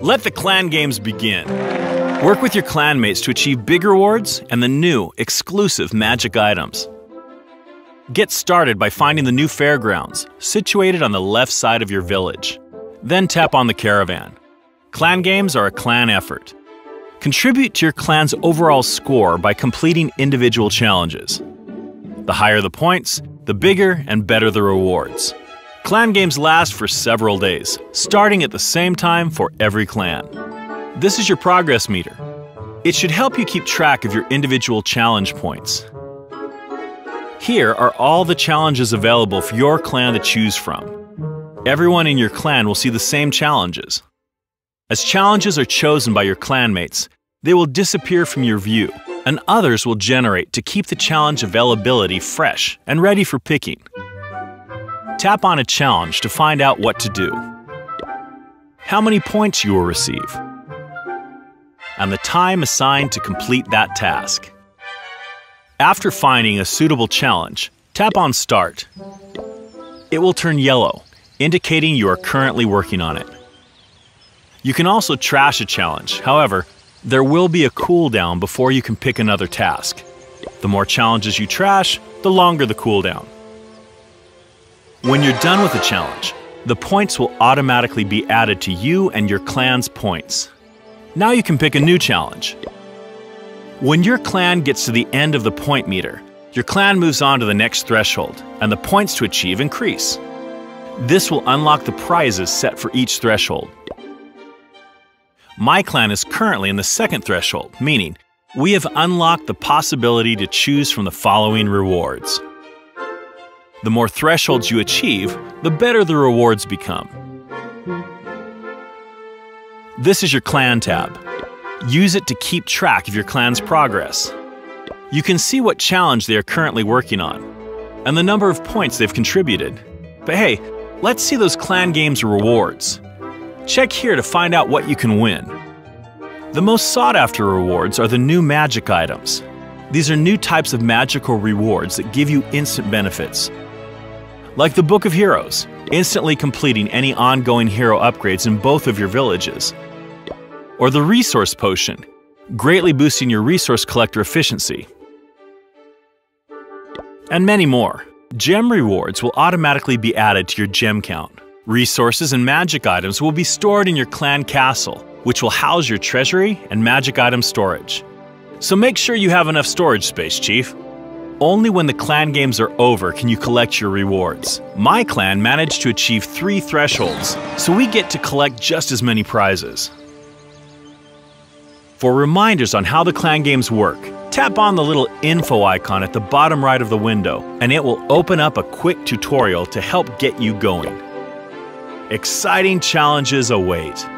Let the clan games begin. Work with your clanmates to achieve big rewards and the new, exclusive magic items. Get started by finding the new fairgrounds, situated on the left side of your village. Then tap on the caravan. Clan games are a clan effort. Contribute to your clan's overall score by completing individual challenges. The higher the points, the bigger and better the rewards. Clan games last for several days, starting at the same time for every clan. This is your progress meter. It should help you keep track of your individual challenge points. Here are all the challenges available for your clan to choose from. Everyone in your clan will see the same challenges. As challenges are chosen by your clanmates, they will disappear from your view, and others will generate to keep the challenge availability fresh and ready for picking. Tap on a challenge to find out what to do, how many points you will receive, and the time assigned to complete that task. After finding a suitable challenge, tap on Start. It will turn yellow, indicating you are currently working on it. You can also trash a challenge, however, there will be a cooldown before you can pick another task. The more challenges you trash, the longer the cooldown. When you're done with a challenge, the points will automatically be added to you and your clan's points. Now you can pick a new challenge. When your clan gets to the end of the point meter, your clan moves on to the next threshold, and the points to achieve increase. This will unlock the prizes set for each threshold. My clan is currently in the second threshold, meaning we have unlocked the possibility to choose from the following rewards. The more thresholds you achieve, the better the rewards become. This is your Clan tab. Use it to keep track of your clan's progress. You can see what challenge they are currently working on, and the number of points they've contributed. But hey, let's see those Clan Games rewards. Check here to find out what you can win. The most sought after rewards are the new magic items. These are new types of magical rewards that give you instant benefits, like the Book of Heroes, instantly completing any ongoing hero upgrades in both of your villages. Or the Resource Potion, greatly boosting your resource collector efficiency. And many more. Gem rewards will automatically be added to your gem count. Resources and magic items will be stored in your clan castle, which will house your treasury and magic item storage. So make sure you have enough storage space, Chief. Only when the clan games are over can you collect your rewards. My clan managed to achieve three thresholds, so we get to collect just as many prizes. For reminders on how the clan games work, tap on the little info icon at the bottom right of the window, and it will open up a quick tutorial to help get you going. Exciting challenges await.